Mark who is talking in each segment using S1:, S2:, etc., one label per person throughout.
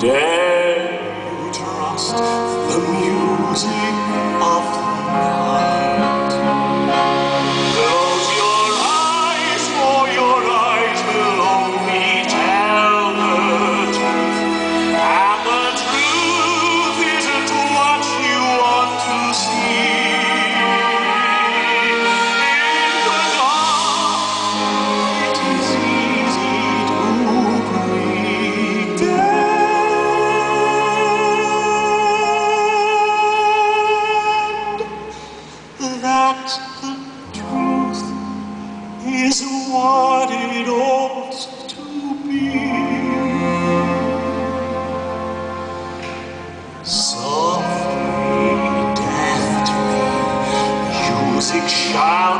S1: dare you trust the music.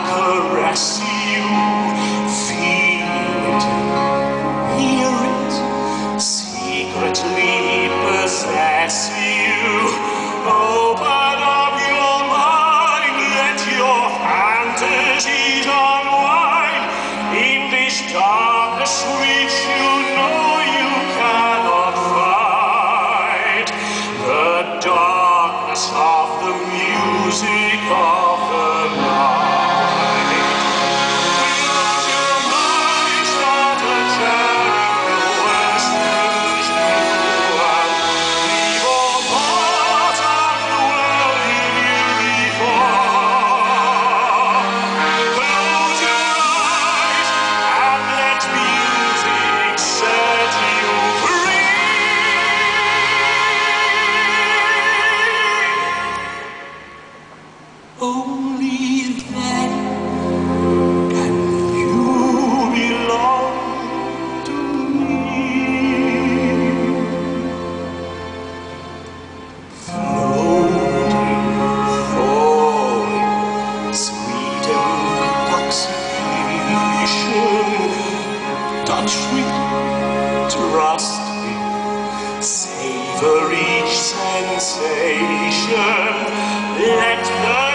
S1: caress you, feel it, hear it, secretly possess you. Oh, Open up your mind, let your fantasies unwind. In this darkness which you know you cannot fight, the darkness of the music of trust me, savor each sensation. Let the